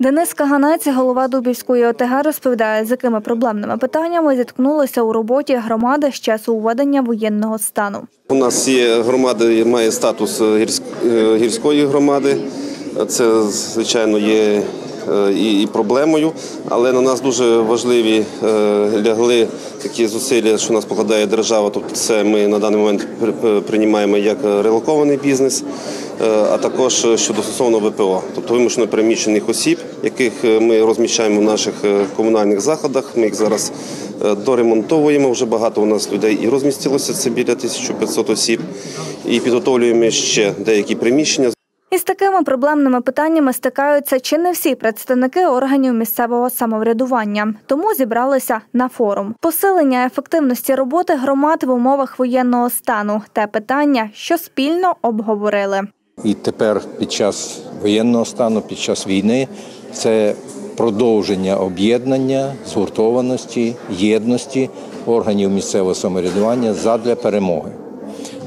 Денис Каганець, голова Дубівської ОТГ, розповідає, з якими проблемними питаннями зіткнулися у роботі громади з часу введення воєнного стану. У нас є громада, має статус гірськ- е, гірської громади. Це, звичайно, є е, і проблемою, але на нас дуже важливі е, лягли такі зусилля, що нас покладає держава. Тобто, це ми на даний момент при- при- приймаємо як релокований бізнес, е, а також щодо стосовно ВПО, тобто вимушено переміщених осіб, яких е, ми розміщаємо в наших е, комунальних закладах. Ми їх зараз е, доремонтовуємо. Вже багато у нас людей і розмістилося. Це біля 1500 осіб. І підготовлюємо ще деякі приміщення. Із такими проблемними питаннями стикаються чи не всі представники органів місцевого самоврядування. Тому зібралися на форум. Посилення ефективності роботи громад в умовах воєнного стану те питання, що спільно обговорили. І тепер під час воєнного стану, під час війни, це продовження об'єднання, згуртованості, єдності органів місцевого самоврядування задля перемоги.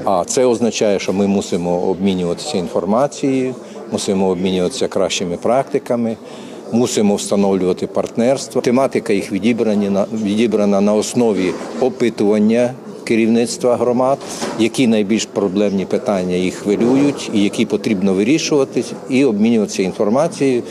А це означає, що ми мусимо обмінюватися інформацією, мусимо обмінюватися кращими практиками, мусимо встановлювати партнерства. Тематика їх відібрана на основі опитування керівництва громад, які найбільш проблемні питання їх хвилюють, і які потрібно вирішувати, і обмінюватися інформацією.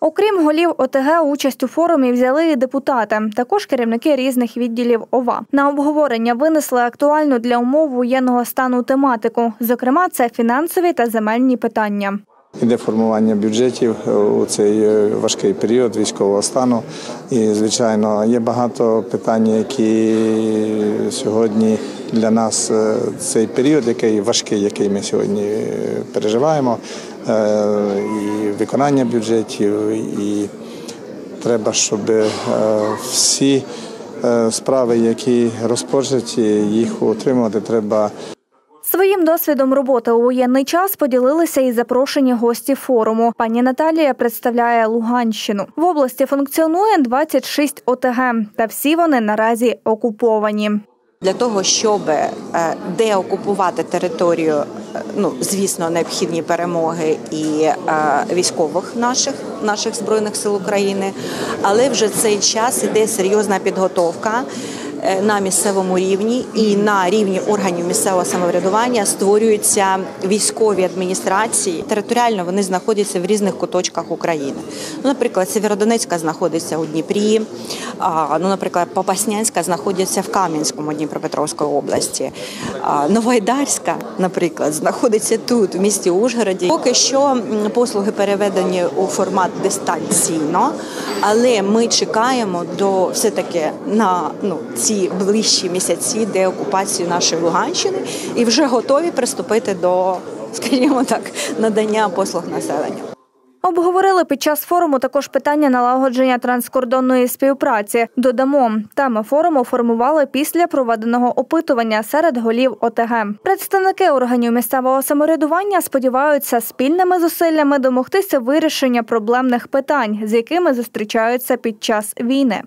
Окрім голів ОТГ, участь у форумі взяли і депутати, також керівники різних відділів ОВА. На обговорення винесли актуальну для умов воєнного стану тематику. Зокрема, це фінансові та земельні питання. Іде формування бюджетів у цей е, важкий період військового стану. І, звичайно, є багато питань, які сьогодні для нас е, цей період, який важкий, який ми сьогодні е, переживаємо, е, і виконання бюджетів, і треба, щоб е, всі е, справи, які розпочаті, їх утримувати треба. Своїм досвідом роботи у воєнний час поділилися і запрошені гості форуму. Пані Наталія представляє Луганщину. В області функціонує 26 ОТГ, та всі вони наразі окуповані. Для того щоб е, деокупувати територію, е, ну звісно, необхідні перемоги і е, військових наших наших збройних сил України, але вже цей час іде серйозна підготовка. Е, На місцевому рівні і на рівні органів місцевого самоврядування створюються військові адміністрації. Територіально вони знаходяться в різних куточках України. Ну, наприклад, Сєвєродонецька знаходиться у Дніпрі. Ну, наприклад, Попаснянська знаходиться в Кам'янському Дніпропетровської області. А, Новоайдарська, наприклад, знаходиться тут, в місті Ужгороді. Поки що послуги переведені у формат дистанційно, але ми чекаємо до все таки на ну ці ближчі місяці деокупації нашої Луганщини і вже готові приступити до, скажімо так, надання послуг населенню. Обговорили під час форуму також питання налагодження транскордонної співпраці. Додамо, теми форуму формували після проведеного опитування серед голів ОТГ. Представники органів місцевого самоврядування сподіваються спільними зусиллями домогтися вирішення проблемних питань, з якими зустрічаються під час війни.